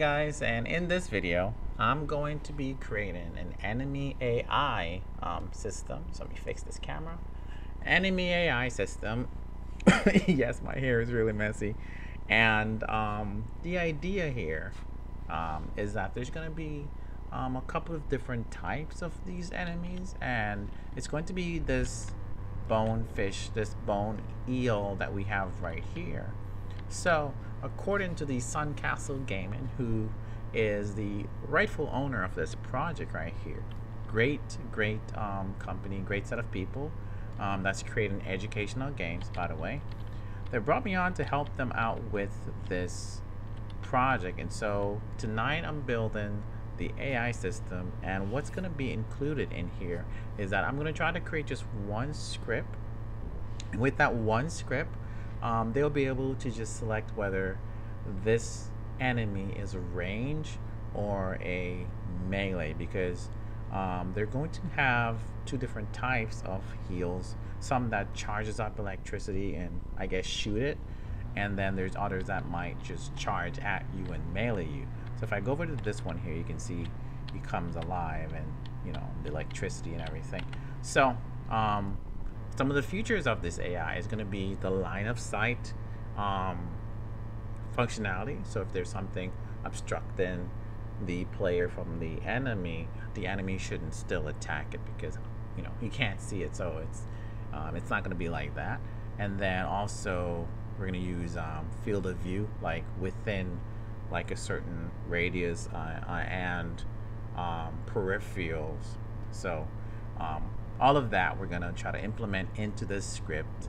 guys and in this video I'm going to be creating an enemy AI um, system. So let me fix this camera. Enemy AI system. Yes my hair is really messy. And um, the idea here um, is that there's going to be um, a couple of different types of these enemies and it's going to be this bonefish this bone eel that we have right here. So according to the Suncastle Gaming, who is the rightful owner of this project right here, great, great um, company, great set of people um, that's creating educational games, by the way. They brought me on to help them out with this project. And so tonight I'm building the AI system and what's going to be included in here is that I'm going to try to create just one script. With that one script, um, they'll be able to just select whether this enemy is a range or a melee because um, they're going to have two different types of heals. Some that charges up electricity and I guess shoot it and then there's others that might just charge at you and melee you. So if I go over to this one here you can see he comes alive and you know the electricity and everything. So um, some of the features of this AI is going to be the line of sight um, functionality. So if there's something obstructing the player from the enemy, the enemy shouldn't still attack it because you know he can't see it. So it's um, it's not going to be like that. And then also we're going to use um, field of view, like within like a certain radius uh, uh, and um, peripherals. So um, all of that we're going to try to implement into this script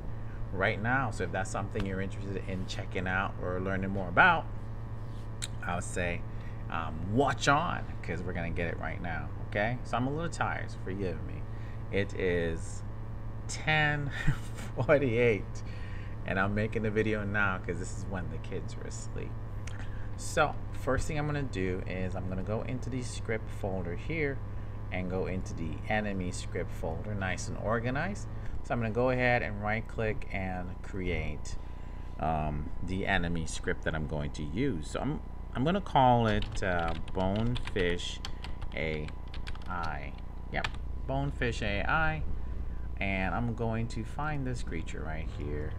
right now. So if that's something you're interested in checking out or learning more about, I would say um, watch on because we're going to get it right now. Okay. So I'm a little tired. So forgive me. It is 1048 and I'm making the video now because this is when the kids are asleep. So first thing I'm going to do is I'm going to go into the script folder here and go into the enemy script folder nice and organized. So I'm going to go ahead and right click and create um, the enemy script that I'm going to use. So I'm, I'm going to call it uh, bonefish AI yep bonefish AI and I'm going to find this creature right here.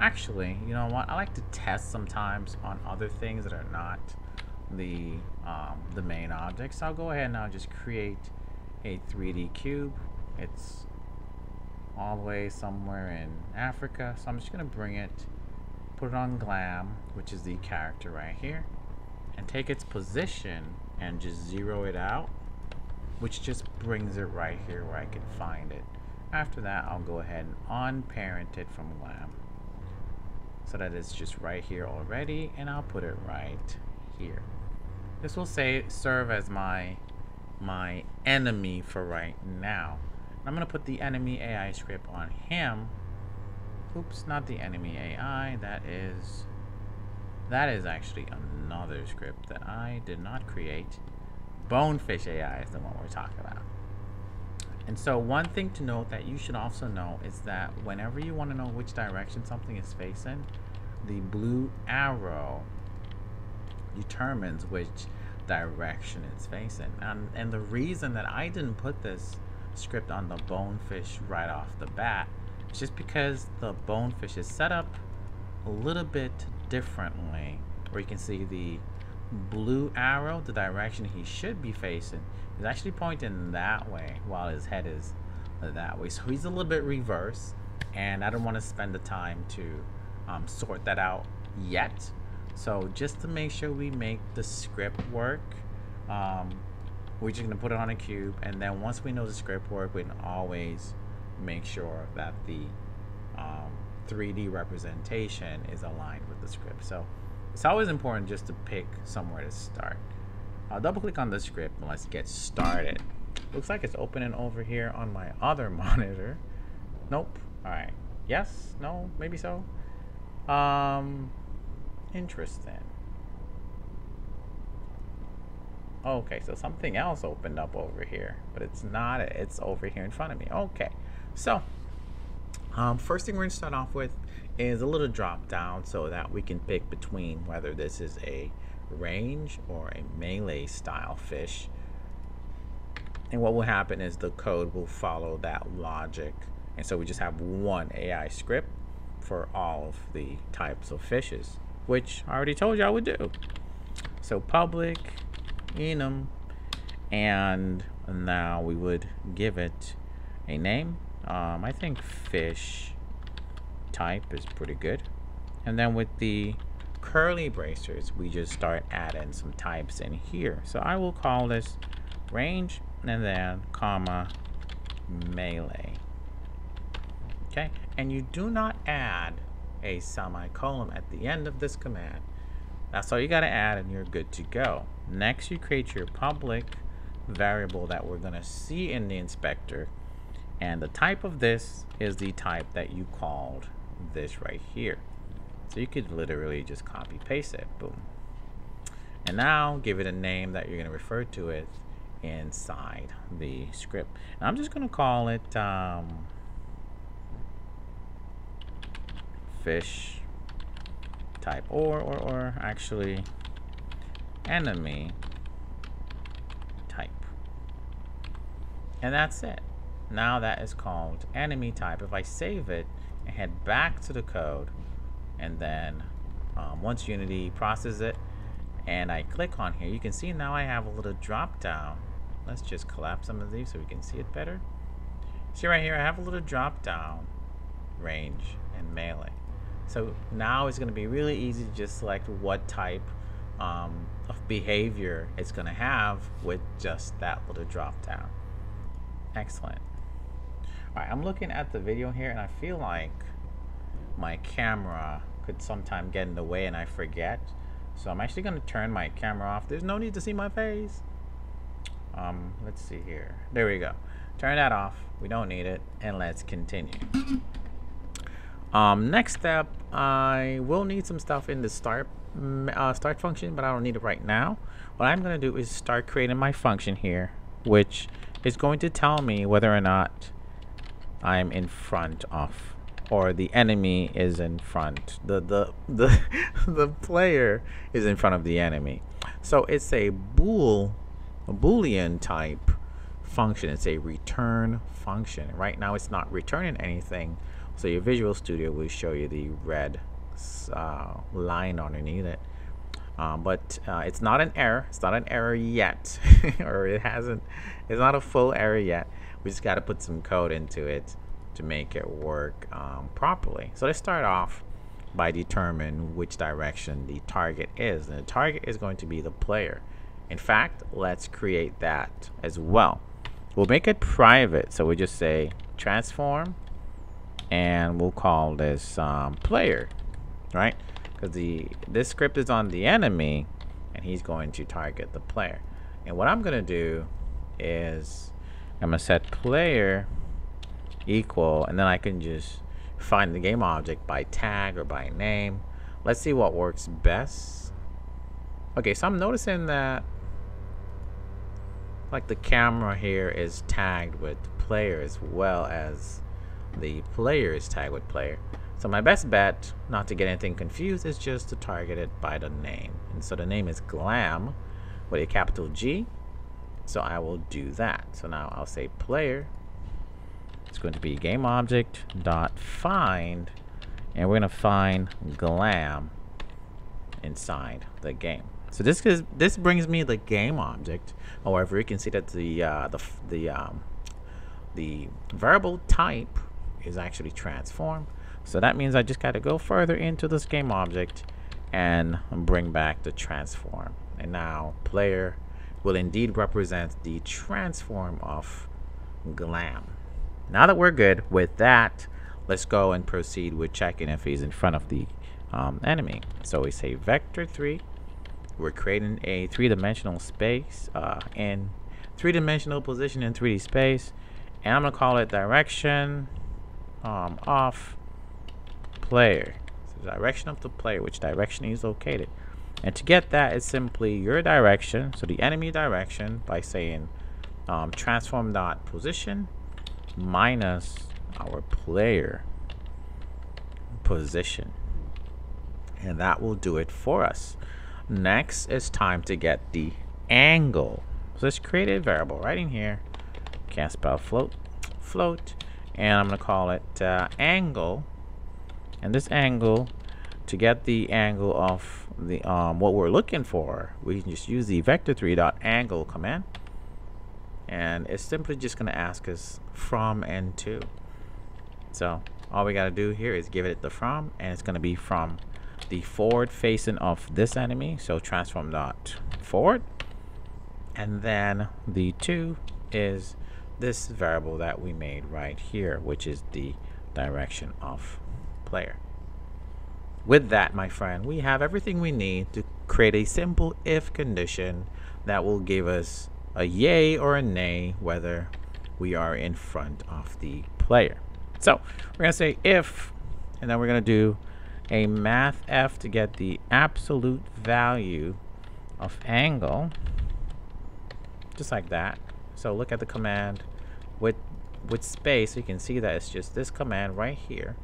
Actually you know what? I like to test sometimes on other things that are not the um, the main object. So I'll go ahead and I'll just create a 3D cube. It's all the way somewhere in Africa. So I'm just going to bring it, put it on glam, which is the character right here, and take its position and just zero it out, which just brings it right here where I can find it. After that, I'll go ahead and unparent it from glam so that it's just right here already, and I'll put it right here. This will say serve as my my enemy for right now. I'm going to put the enemy AI script on him. Oops, not the enemy AI. That is... That is actually another script that I did not create. Bonefish AI is the one we're talking about. And so one thing to note that you should also know is that whenever you want to know which direction something is facing, the blue arrow determines which direction it's facing. And, and the reason that I didn't put this script on the bonefish right off the bat is just because the bonefish is set up a little bit differently. Where you can see the blue arrow, the direction he should be facing, is actually pointing that way while his head is that way. So he's a little bit reverse, and I don't want to spend the time to um, sort that out yet so just to make sure we make the script work, um, we're just gonna put it on a cube and then once we know the script work, we can always make sure that the um, 3D representation is aligned with the script. So it's always important just to pick somewhere to start. I'll double click on the script and let's get started. Looks like it's opening over here on my other monitor. Nope. All right. Yes? No? Maybe so? Um, Interesting. Okay, so something else opened up over here, but it's not, it's over here in front of me. Okay, so um, first thing we're gonna start off with is a little drop down so that we can pick between whether this is a range or a melee style fish. And what will happen is the code will follow that logic. And so we just have one AI script for all of the types of fishes, which I already told you I would do. So public enum, and now we would give it a name. Um, I think fish type is pretty good. And then with the curly braces, we just start adding some types in here. So I will call this range and then comma melee. Okay, and you do not add a semicolon at the end of this command. That's all you got to add and you're good to go. Next, you create your public variable that we're going to see in the inspector. And the type of this is the type that you called this right here. So you could literally just copy paste it. Boom. And now give it a name that you're going to refer to it inside the script. And I'm just going to call it um, fish type or, or, or actually enemy type. And that's it. Now that is called enemy type. If I save it and head back to the code, and then um, once Unity processes it, and I click on here, you can see now I have a little drop down. Let's just collapse some of these so we can see it better. See right here, I have a little drop down range and melee. So now it's going to be really easy to just select what type um, of behavior it's going to have with just that little drop down. Excellent. All right, I'm looking at the video here and I feel like my camera could sometime get in the way and I forget. So I'm actually going to turn my camera off. There's no need to see my face. Um, let's see here. There we go. Turn that off. We don't need it. And let's continue. Um, next step, I will need some stuff in the start uh, start function, but I don't need it right now. What I'm going to do is start creating my function here, which is going to tell me whether or not I'm in front of or the enemy is in front. The the the the player is in front of the enemy. So it's a bool a boolean type function. It's a return function. Right now it's not returning anything. So your Visual Studio will show you the red uh, line underneath it. Um, but uh, it's not an error. It's not an error yet, or it hasn't. It's not a full error yet. We just got to put some code into it to make it work um, properly. So let's start off by determining which direction the target is. And the target is going to be the player. In fact, let's create that as well. We'll make it private. So we just say transform and we'll call this um, player right? Because the this script is on the enemy, and he's going to target the player. And what I'm gonna do is I'm gonna set player equal, and then I can just find the game object by tag or by name. Let's see what works best. Okay, so I'm noticing that like the camera here is tagged with player as well as the player is tagged with player. So my best bet, not to get anything confused, is just to target it by the name. And so the name is Glam with a capital G. So I will do that. So now I'll say player. It's going to be game object dot find, and we're going to find Glam inside the game. So this is this brings me the game object. However, you can see that the uh, the the um, the variable type is actually transformed. So that means I just got to go further into this game object and bring back the transform. And now player will indeed represent the transform of Glam. Now that we're good with that, let's go and proceed with checking if he's in front of the um, enemy. So we say vector 3. We're creating a three-dimensional space uh, in three-dimensional position in 3D space. And I'm going to call it direction um, off player. the direction of the player, which direction he's located. And to get that, it's simply your direction, so the enemy direction, by saying um, transform dot position minus our player position. And that will do it for us. Next, it's time to get the angle. So let's create a variable right in here. Can't spell float. Float. And I'm going to call it uh, angle. And this angle, to get the angle of the um, what we're looking for, we can just use the vector3 dot angle command. And it's simply just going to ask us from and to. So all we got to do here is give it the from, and it's going to be from the forward facing of this enemy so transform dot forward and then the to is this variable that we made right here which is the direction of player. With that my friend we have everything we need to create a simple if condition that will give us a yay or a nay whether we are in front of the player. So we're gonna say if and then we're gonna do a math f to get the absolute value of angle just like that so look at the command with with space you can see that it's just this command right here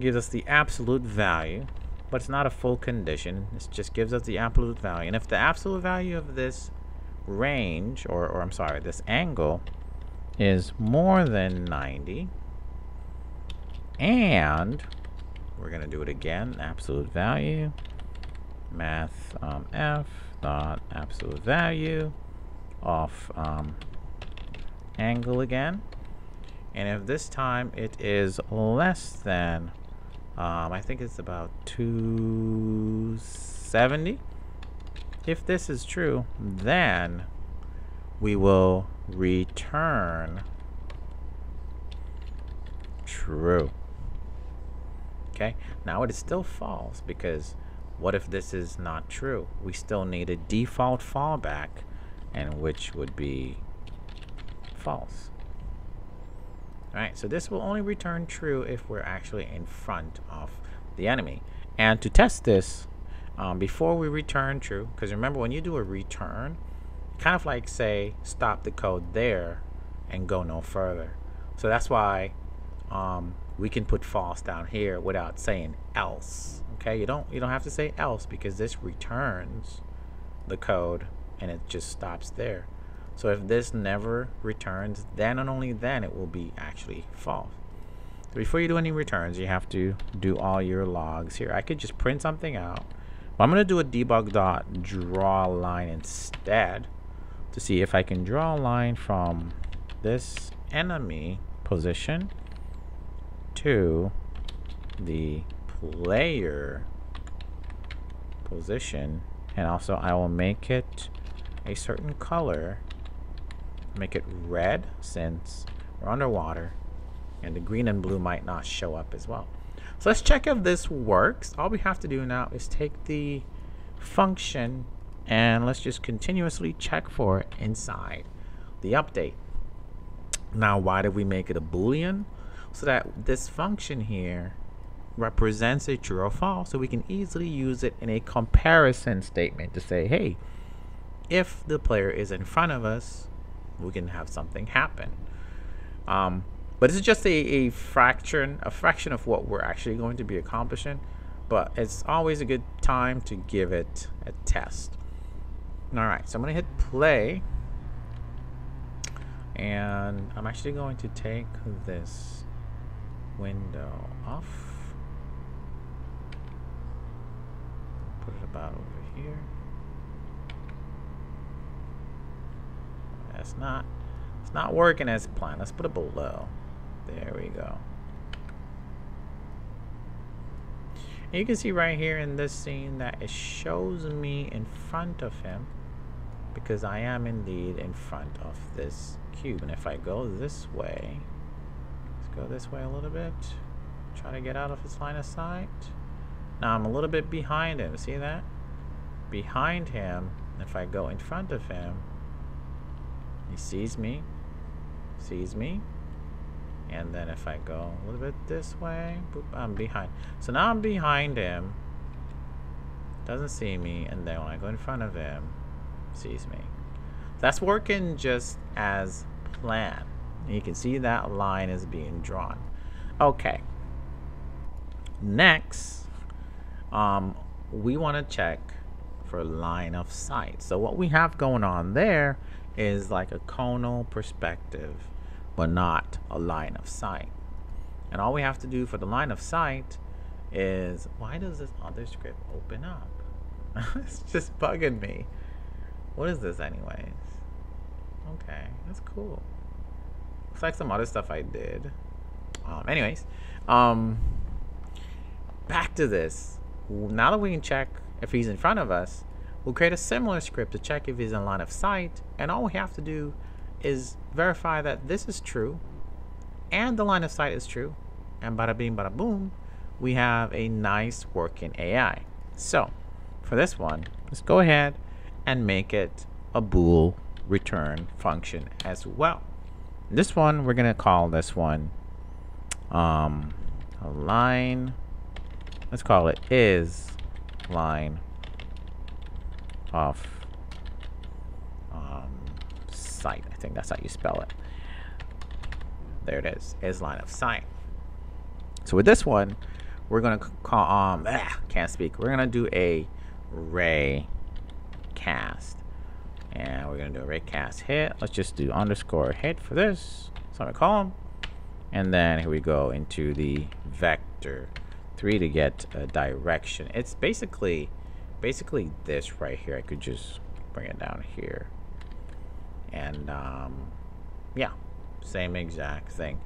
gives us the absolute value but it's not a full condition it just gives us the absolute value and if the absolute value of this range or, or I'm sorry this angle is more than 90 and we're going to do it again. Absolute value. Math um, f dot absolute value of um, angle again. And if this time it is less than, um, I think it's about 270. If this is true, then we will return true. Okay, now it is still false because what if this is not true? We still need a default fallback and which would be false. Alright, so this will only return true if we're actually in front of the enemy. And to test this, um, before we return true, because remember when you do a return, kind of like say stop the code there and go no further. So that's why um, we can put false down here without saying else okay you don't you don't have to say else because this returns the code and it just stops there. So if this never returns then and only then it will be actually false. So before you do any returns you have to do all your logs here. I could just print something out. But I'm gonna do a debug dot draw line instead to see if I can draw a line from this enemy position to the player position. And also I will make it a certain color. Make it red since we're underwater and the green and blue might not show up as well. So let's check if this works. All we have to do now is take the function and let's just continuously check for it inside the update. Now why did we make it a boolean? So that this function here represents a true or false so we can easily use it in a comparison statement to say hey if the player is in front of us we can have something happen um, but this is just a, a fraction a fraction of what we're actually going to be accomplishing but it's always a good time to give it a test all right so I'm gonna hit play and I'm actually going to take this window off. Put it about over here. That's not, it's not working as planned. Let's put it below. There we go. And you can see right here in this scene that it shows me in front of him because I am indeed in front of this cube. And if I go this way, let's Go this way a little bit. Try to get out of his line of sight. Now I'm a little bit behind him. See that? Behind him. If I go in front of him, he sees me. Sees me. And then if I go a little bit this way, boop, I'm behind. So now I'm behind him. Doesn't see me. And then when I go in front of him, sees me. That's working just as planned. You can see that line is being drawn. Okay. Next, um, we want to check for line of sight. So what we have going on there is like a conal perspective, but not a line of sight. And all we have to do for the line of sight is, why does this other script open up? it's just bugging me. What is this anyways? Okay, that's cool. Looks like some other stuff I did. Um, anyways, um, back to this. Now that we can check if he's in front of us, we'll create a similar script to check if he's in line of sight. And all we have to do is verify that this is true and the line of sight is true. And bada bing, bada boom, we have a nice working AI. So for this one, let's go ahead and make it a bool return function as well. This one, we're going to call this one um, a line. Let's call it is line of um, sight. I think that's how you spell it. There it is. Is line of sight. So with this one, we're gonna call um ah, can't speak. We're gonna do a ray cast. And we're gonna do a ray cast hit. Let's just do underscore hit for this. So I'm gonna call them. And then here we go into the vector three to get a direction. It's basically basically this right here. I could just bring it down here. And um yeah, same exact thing.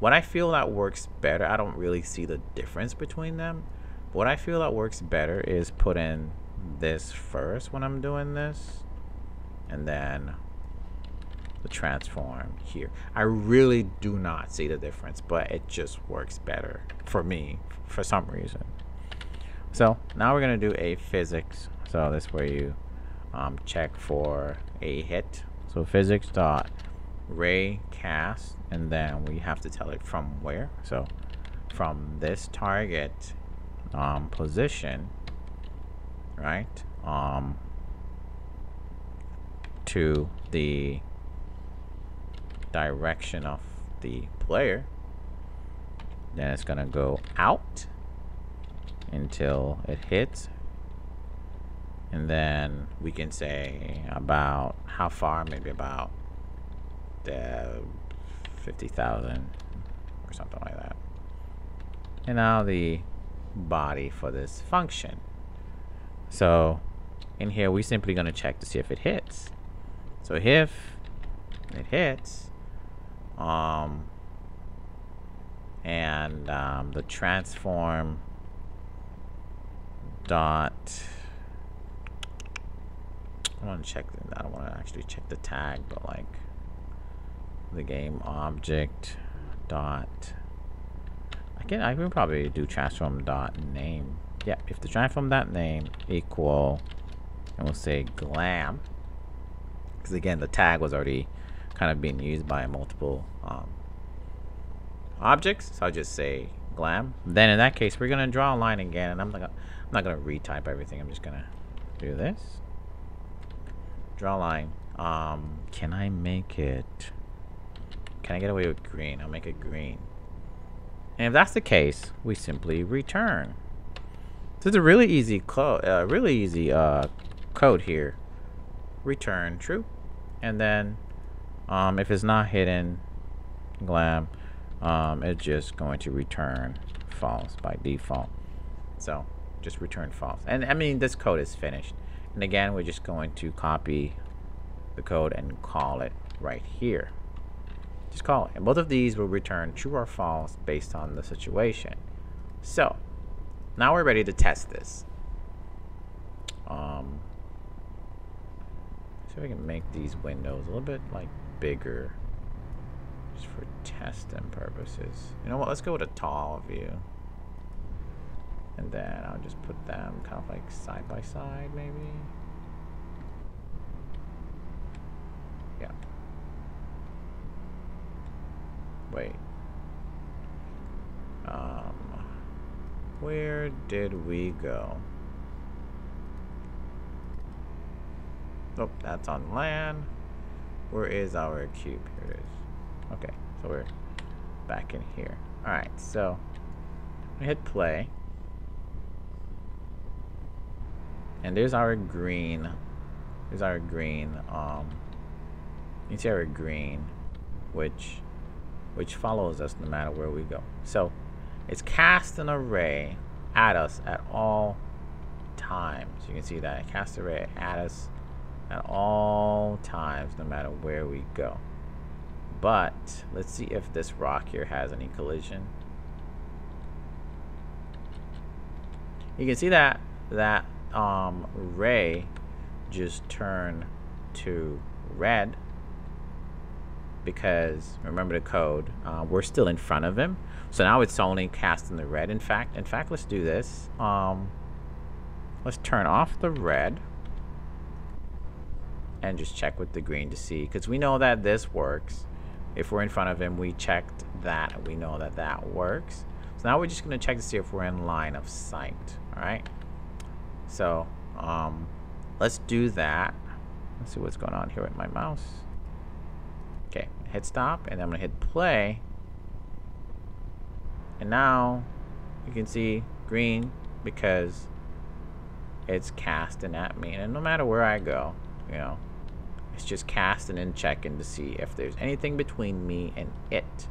What I feel that works better, I don't really see the difference between them. What I feel that works better is put in this first when I'm doing this. And then the transform here. I really do not see the difference, but it just works better for me for some reason. So now we're going to do a physics. So this where you um, check for a hit. So physics dot ray cast and then we have to tell it from where. So from this target um, position, right, um, to the direction of the player. Then it's gonna go out until it hits. And then we can say about how far, maybe about uh, 50,000 or something like that. And now the body for this function. So in here, we're simply going to check to see if it hits. So if it hits, um, and um, the transform dot I want to check I don't want to actually check the tag but like the game object dot I can I can probably do transform dot name yeah if the transform dot name equal and we'll say glam because again the tag was already kind of being used by multiple um, objects. So I'll just say glam. Then in that case, we're to draw a line again. And I'm not, gonna, I'm not to retype everything. I'm just to do this. Draw a line. Um, can I make it... Can I get away with green? I'll make it green. And if that's the case, we simply return. This is a really easy code, uh, really easy uh, code here. Return true, and then um, if it's not hidden, glam, um, it's just going to return false by default. So just return false. And I mean, this code is finished. And again, we're just going to copy the code and call it right here. Just call it. And both of these will return true or false based on the situation. So now we're ready to test this. Um, if I can make these windows a little bit like bigger just for testing purposes. You know what? Let's go with a tall view. And then I'll just put them kind of like side by side, maybe. Yeah. Wait. Um, where did we go? Oh, that's on land. Where is our cube? Here it is. Okay, so we're back in here. Alright, so we hit play. And there's our green. There's our green. Um, you see our green, which which follows us no matter where we go. So it's cast an array at us at all times. You can see that It cast array at us at all times, no matter where we go. But let's see if this rock here has any collision. You can see that that um, ray just turned to red because remember the code uh, we're still in front of him. So now it's only casting the red. In fact in fact let's do this. Um, let's turn off the red and just check with the green to see because we know that this works if we're in front of him we checked that. We know that that works. So now we're just going to check to see if we're in line of sight all right so um, let's do that. Let's see what's going on here with my mouse. Okay hit stop and I'm gonna hit play. And now you can see green because it's casting at me. And no matter where I go you know it's just casting and checking to see if there's anything between me and it.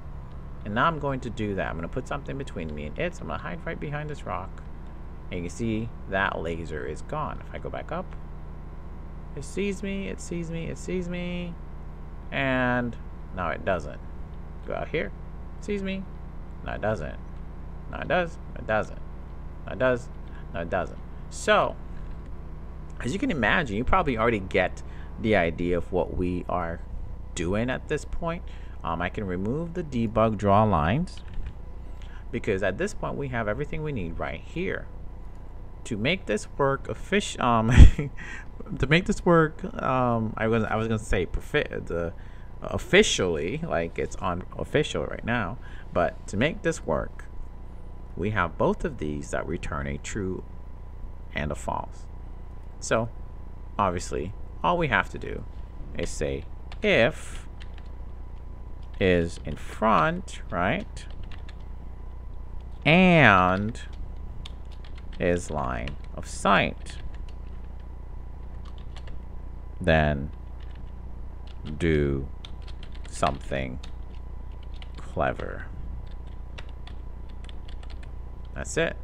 And now I'm going to do that. I'm going to put something between me and it. So I'm going to hide right behind this rock. And you can see that laser is gone. If I go back up, it sees me, it sees me, it sees me. And now it doesn't. Go out here, sees me. No, it doesn't. No, it does. It doesn't. No, it does. No, it doesn't. So, as you can imagine, you probably already get the idea of what we are doing at this point. Um, I can remove the debug draw lines because at this point we have everything we need right here to make this work official um to make this work um I was I was gonna say the officially like it's on official right now but to make this work we have both of these that return a true and a false so obviously all we have to do is say if is in front, right? And is line of sight. Then do something clever. That's it.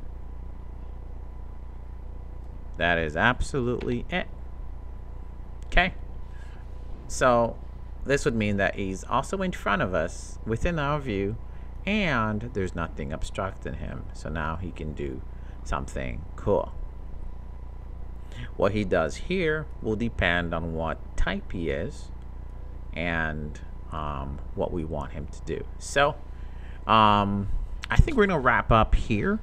That is absolutely it. Okay. So this would mean that he's also in front of us within our view and there's nothing obstructing him. So now he can do something cool. What he does here will depend on what type he is and um, what we want him to do. So um, I think we're going to wrap up here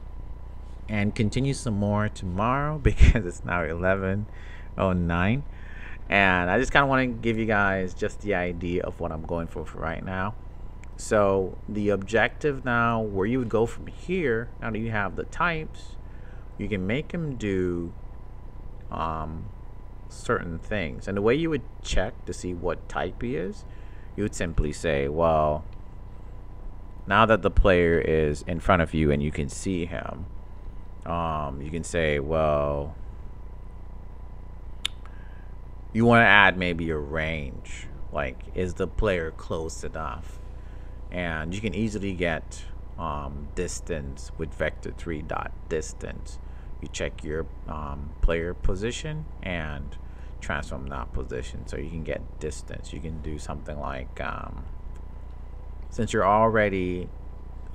and continue some more tomorrow because it's now 11.09 and I just kind of want to give you guys just the idea of what I'm going for, for right now. So the objective now, where you would go from here, now that you have the types, you can make them do um, certain things. And the way you would check to see what type he is, you would simply say, well, now that the player is in front of you and you can see him, um, you can say, well, you want to add maybe a range like is the player close enough? And you can easily get um, distance with vector 3 dot distance. You check your um, player position and transform that position so you can get distance. You can do something like um, since you're already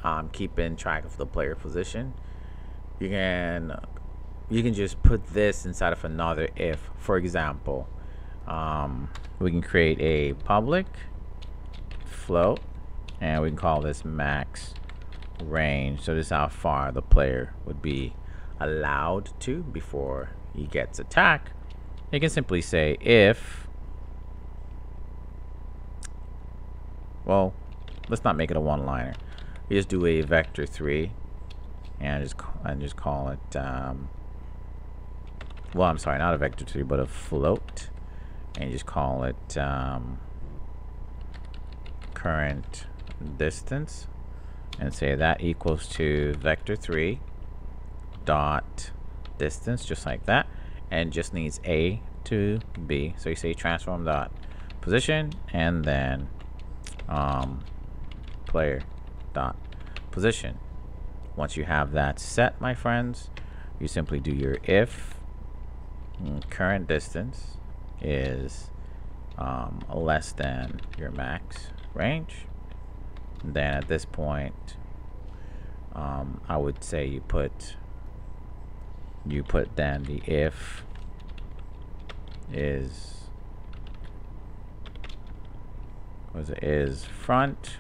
um, keeping track of the player position you can you can just put this inside of another if for example um, we can create a public float and we can call this max range. So this is how far the player would be allowed to before he gets attacked you can simply say if well let's not make it a one-liner. We just do a vector 3 and just and just call it um, well I'm sorry not a vector 3 but a float and just call it um, current distance and say that equals to vector 3 dot distance just like that and just needs A to B. So you say transform dot position and then um, player dot position. Once you have that set, my friends, you simply do your if current distance is um, less than your max range. then at this point, um, I would say you put you put then the if is was is front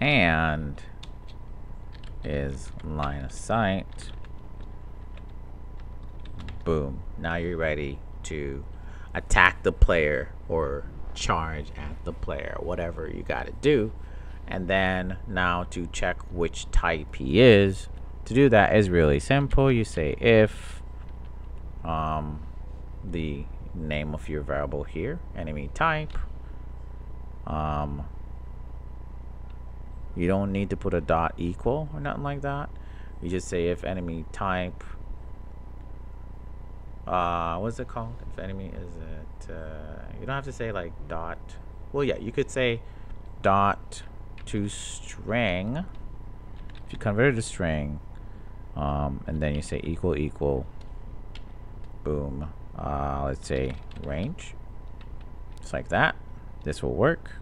and is line of sight boom. Now you're ready to attack the player or charge at the player whatever you got to do. And then now to check which type he is. To do that is really simple. You say if um, the name of your variable here enemy type um, you don't need to put a dot equal or nothing like that. You just say if enemy type uh, what's it called? If enemy is it uh, you don't have to say like dot. Well yeah you could say dot to string. If you convert it to string um, and then you say equal equal boom uh, let's say range. Just like that. This will work.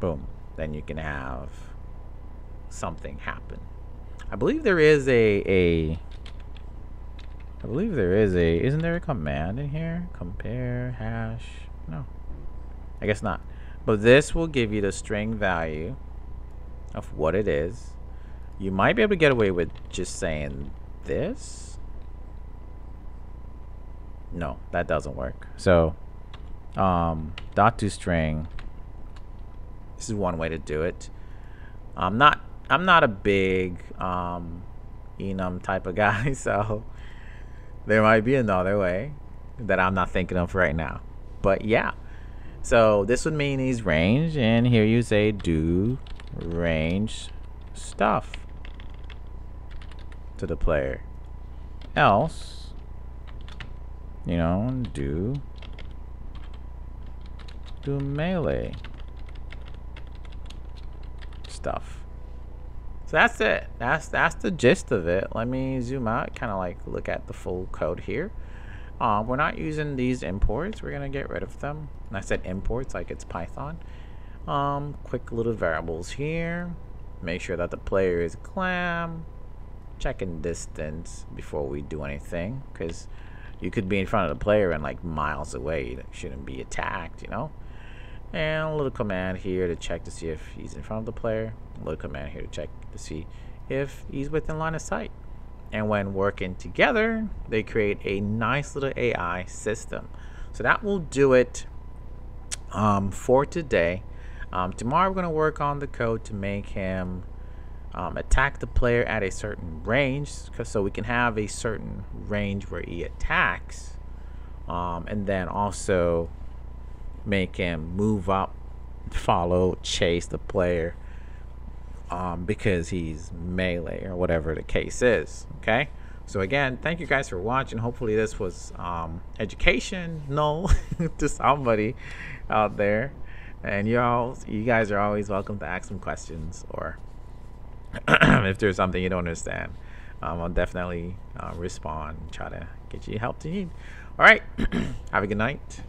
Boom. Then you can have something happen. I believe there is a a I believe there is a isn't there a command in here compare hash no I guess not but this will give you the string value of what it is you might be able to get away with just saying this no, that doesn't work. So, um, dot to string. This is one way to do it. I'm not. I'm not a big um, enum type of guy, so there might be another way that I'm not thinking of right now. But yeah. So this would mean he's range, and here you say do range stuff to the player. Else you know, do do melee stuff. So that's it. That's that's the gist of it. Let me zoom out, kind of like look at the full code here. Um, we're not using these imports. We're gonna get rid of them. And I said imports like it's Python. Um, quick little variables here. Make sure that the player is Glam. Checking distance before we do anything, because you could be in front of the player and like miles away. You shouldn't be attacked, you know? And a little command here to check to see if he's in front of the player. A little command here to check to see if he's within line of sight. And when working together, they create a nice little AI system. So that will do it um, for today. Um, tomorrow we're going to work on the code to make him um, attack the player at a certain range so we can have a certain range where he attacks um, and then also make him move up follow chase the player um, because he's melee or whatever the case is okay so again thank you guys for watching hopefully this was um, educational to somebody out there and you all you guys are always welcome to ask some questions or if there's something you don't understand, um, I'll definitely uh, respond, try to get you help you need. All right, have a good night.